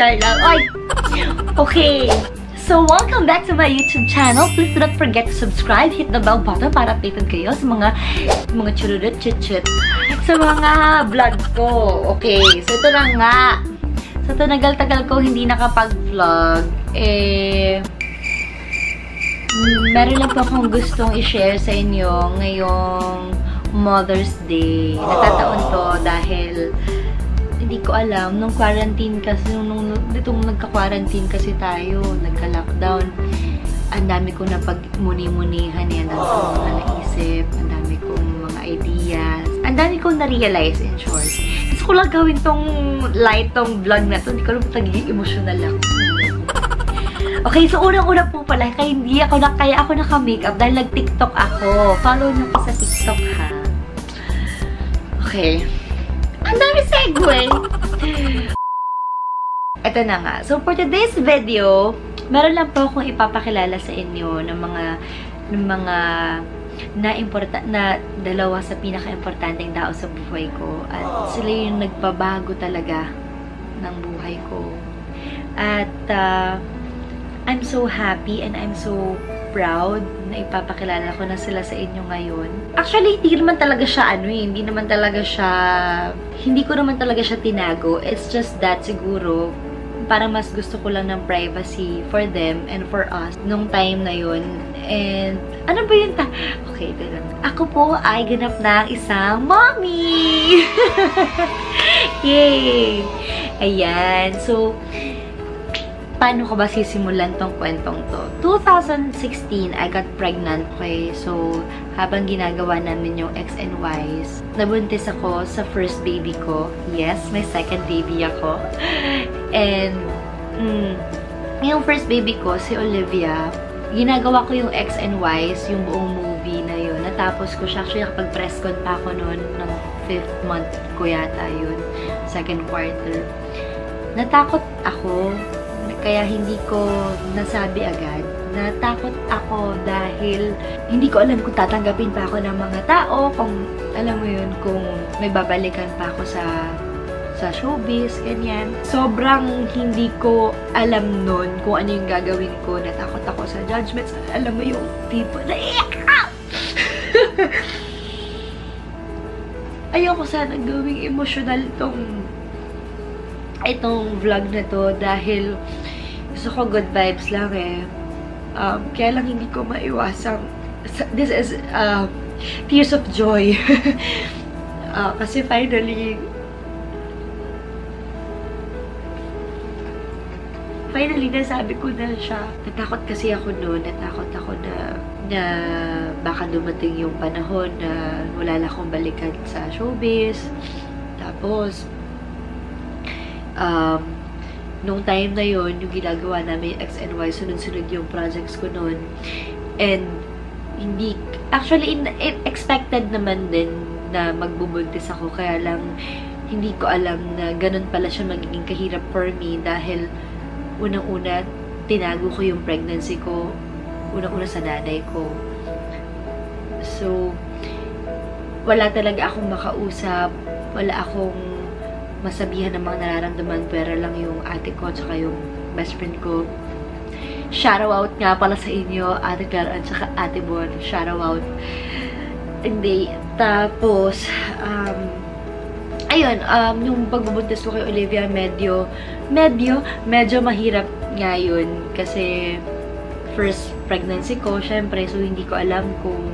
Char lang. Oy! Okay. So, welcome back to my YouTube channel. Please do not forget to subscribe, hit the bell button para updated kayo sa mga mga chururut chit sa mga vlog ko. Okay, so ito na nga. Sa so, tagal-tagal ko hindi nakapag-vlog, eh, meron lang po akong gustong i-share sa inyo ngayong Mother's Day. Natataon to dahil hindi ko alam, nung quarantine kasi, nung, nung ditong nagka-quarantine kasi tayo, nagka-lockdown, ang dami ko na pag-muni-munihan yan, ang dami mga naisip, ang dami kong mga ideas, ang dami kong na-realize in short. Gusto ko lang gawin tong light, tong vlog na to, hindi ko lang nagiging emotional lang. Okay, so unang-una po pala, kaya hindi ako na, kaya ako naka-makeup dahil nag-tiktok ako. Follow niyo ko sa tiktok ha. Okay. Ang dami segue! Ito na nga. So, for today's video, meron lang po akong ipapakilala sa inyo ng mga ng mga na importa na dalawa sa pinaka-importanteng tao sa buhay ko. At sila yung nagbabago talaga ng buhay ko. At uh, I'm so happy and I'm so proud na ipapakilala ko na sila sa inyo ngayon. Actually, hindi naman talaga siya ano eh, hindi naman talaga siya, hindi ko naman talaga siya tinago. It's just that siguro, parang mas gusto ko lang ng privacy for them and for us nung time na yun. And, ano ba yun ta? Okay, ito lang. Ako po ay ganap na isang mommy! Yay! Ayan. So, paano ko ba sisimulan tong kwentong to? 2016, I got pregnant eh. So, habang ginagawa namin yung X and Y's, nabuntis ako sa first baby ko. Yes, may second baby ako. And, mm, yung first baby ko, si Olivia, ginagawa ko yung X and Y's, yung buong movie na yun. Natapos ko siya. Actually, nakapag-press pa ako noon ng fifth month ko yata yun. Second quarter. Natakot ako kaya hindi ko nasabi agad. Natakot ako dahil hindi ko alam kung tatanggapin pa ako ng mga tao, kung alam mo yun, kung may babalikan pa ako sa sa showbiz, ganyan. Sobrang hindi ko alam nun kung ano yung gagawin ko. Natakot ako sa judgments. Alam mo yung tipo na Ayoko sana gawing emotional itong itong vlog na to dahil gusto ko good vibes lang eh. Um, kaya lang hindi ko maiwasang this is uh, tears of joy. uh, kasi finally finally nasabi ko na siya. Natakot kasi ako noon. Natakot ako na na baka dumating yung panahon na wala na akong balikan sa showbiz. Tapos, um, nung time na yon yung ginagawa namin X and Y, sunod-sunod yung projects ko noon. And, hindi, actually, in, in, expected naman din na magbubuntis ako, kaya lang, hindi ko alam na ganun pala siya magiging kahirap for me dahil unang-una, tinago ko yung pregnancy ko, unang-una sa nanay ko. So, wala talaga akong makausap, wala akong masabihan ng mga nararamdaman pero lang yung ate ko at saka yung best friend ko. Shout out nga pala sa inyo, Ate Clara at saka Ate Bon. Shout out. Hindi. Tapos, um, ayun, um, yung pagbubuntis ko kay Olivia, medyo, medyo, medyo mahirap nga yun. Kasi, first pregnancy ko, syempre, so hindi ko alam kung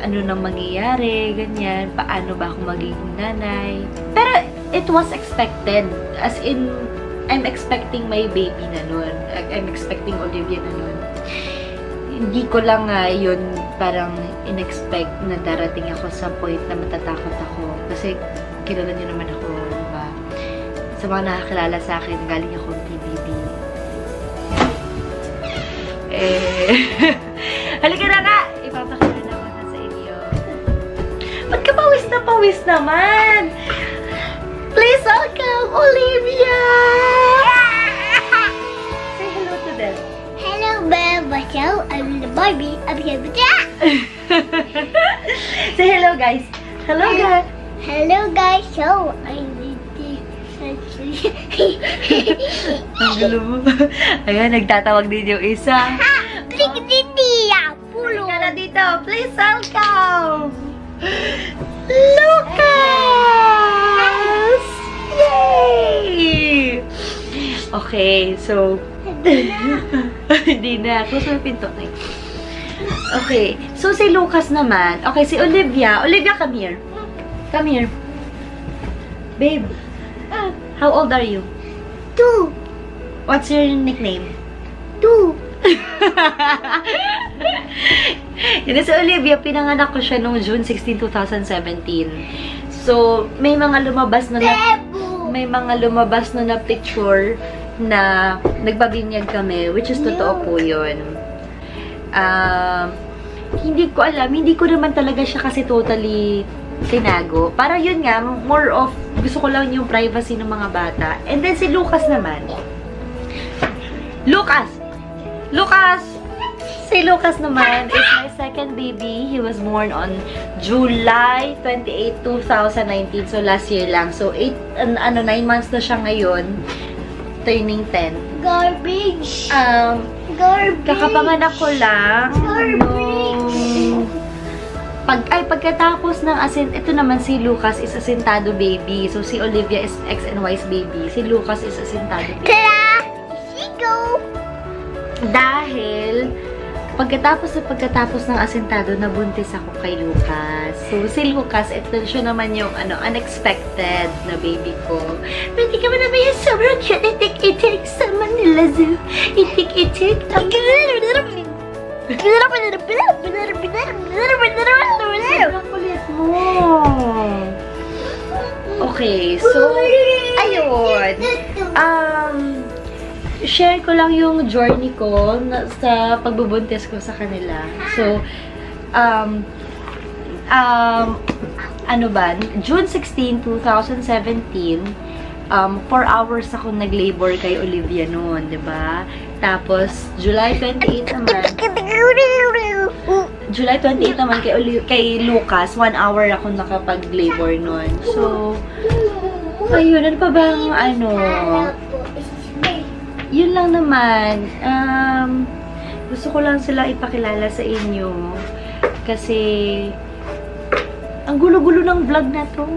ano nang mangyayari, ganyan, paano ba ako magiging nanay. Pero, it was expected. As in, I'm expecting my baby na nun. I'm expecting Olivia na nun. Hindi ko lang uh, yun parang in-expect na darating ako sa point na matatakot ako. Kasi, kilala niyo naman ako, diba? Sa mga nakakilala sa akin, galing ako PBB. Eh, halika na nga! Ipapakita Ba't ka pawis na pawis naman? Please welcome Olivia! Say hello to them. Hello. What's up? I'm the Barbie. I'm here with that. Say hello, guys. Hello, guys. Hello, guys. So, I need Ang gulo mo. Ayan, nagtatawag din yung isa. Big Didia, pulo. Ka na dito. Please welcome! Lucas! Yay! Okay, so... Hindi na. Close mo yung pinto. Ay. Okay, so si Lucas naman. Okay, si Olivia. Olivia, come here. Come here. Babe, how old are you? Two, What's your nickname? two. Na si Olivia, pinanganak ko siya noong June 16, 2017. So, may mga lumabas na, na Bebo. May mga lumabas na na picture na nagbabinyag kami, which is totoo po yun. Um, hindi ko alam, hindi ko naman talaga siya kasi totally tinago. Para yun nga, more of, gusto ko lang yung privacy ng mga bata. And then si Lucas naman. Lucas! Lucas! Si Lucas naman is my second baby. He was born on July 28, 2019. So, last year lang. So, 8, an- ano, 9 months na siya ngayon. Turning 10. Garbage. Um, Garbage. kakapanganak ko lang Garbage. pag, ay, pagkatapos ng asin, ito naman si Lucas is asintado baby. So, si Olivia is X and Y's baby. Si Lucas is asintado baby. Tara! Sigo! Dahil, pagkatapos sa pagkatapos ng asintado, nabuntis ako kay Lucas. So, si Lucas, ito siya naman yung ano, unexpected na baby ko. Pwede ka ba naman yung sobrang cute? Itik-itik sa Manila Zoo. Itik-itik. Sobrang kulit mo. Okay, so, share ko lang yung journey ko na, sa pagbubuntis ko sa kanila. So, um, um, ano ba, June 16, 2017, um, 4 hours ako nag-labor kay Olivia noon, di ba? Tapos, July 28 naman, July 28 naman kay, Oli- kay Lucas, 1 hour ako nakapag-labor noon. So, ayun, ano pa bang, ano, yun lang naman. Um, gusto ko lang sila ipakilala sa inyo. Kasi, ang gulo-gulo ng vlog na to.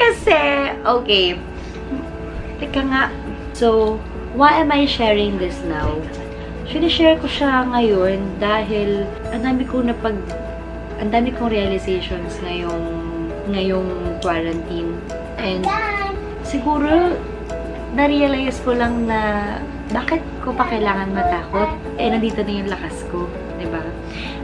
Kasi, okay. Teka nga. So, why am I sharing this now? Sinishare ko siya ngayon dahil ang dami kong napag... Ang dami kong realizations ngayong, ngayong quarantine. And siguro, na-realize ko lang na bakit ko pa kailangan matakot? Eh, nandito na yung lakas ko. 'di ba?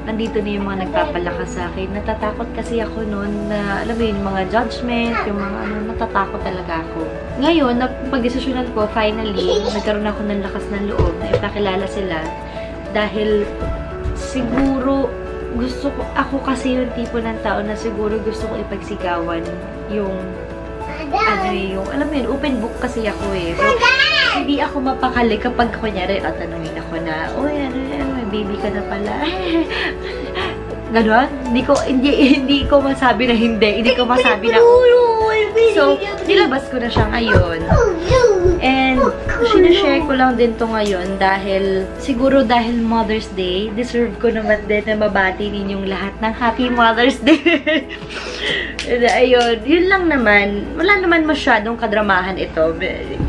Nandito na yung mga nagpapalakas sa akin. Natatakot kasi ako noon na, alam mo yun, mga judgment, yung mga ano, natatakot talaga ako. Ngayon, napag-desisyonan ko, finally, nagkaroon ako ng lakas ng loob na ipakilala sila dahil siguro gusto ko, ako kasi yung tipo ng tao na siguro gusto ko ipagsigawan yung yung, alam mo yun, open book kasi ako eh. So, hindi ako mapakali kapag kunyari, tatanungin ako na, uy, ano yan, may baby ka na pala. Ganon? Hindi ko, hindi, hindi ko masabi na hindi. Hindi ko masabi na, so, nilabas ko na siya ngayon. And, sinashare ko lang din to ngayon dahil, siguro dahil Mother's Day, deserve ko naman din na mabati ninyong lahat ng Happy Mother's Day. And, ayun, yun lang naman. Wala naman masyadong kadramahan ito.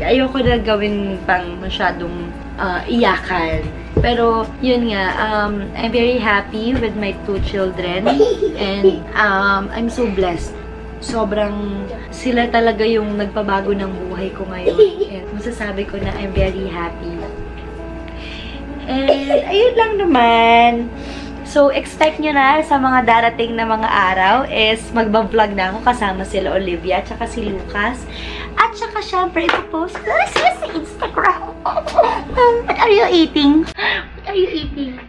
Ayoko na gawin pang masyadong ah, iyakan. Pero, yun nga, um, I'm very happy with my two children. And, um, I'm so blessed sobrang sila talaga yung nagpabago ng buhay ko ngayon. Masasabi ko na I'm very happy. And ayun lang naman. So, expect nyo na sa mga darating na mga araw is magbablog na ako kasama sila Olivia at saka si Lucas. At saka syempre, ipopost ko sa Instagram. What are you eating? What are you eating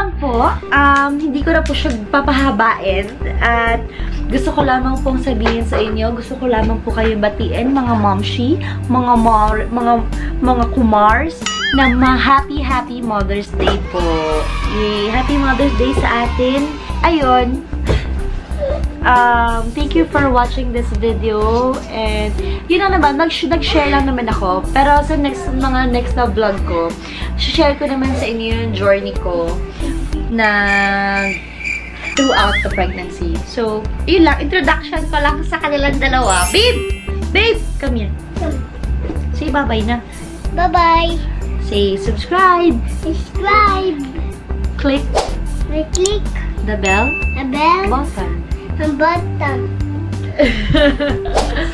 lamang po. Um, hindi ko na po siya papahabain. At gusto ko lamang pong sabihin sa inyo, gusto ko lamang po kayong batiin, mga momshi, mga mar, mga, mga kumars, na ma happy, Mother's Day po. Yay! Happy Mother's Day sa atin. Ayun. Um, thank you for watching this video. And, yun lang naman, nag- nag-share lang naman ako. Pero sa next, mga next na vlog ko, share ko naman sa inyo yung journey ko na throughout the pregnancy. So, yun lang. Introduction ko lang sa kanilang dalawa. Babe! Babe! Come here. Say bye-bye na. Bye-bye. Say subscribe. Subscribe. Click Click the bell the bell button. and button.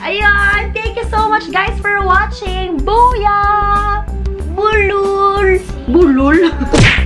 Ayun! Thank you so much guys for watching! Booyah! Bulul! Bulul!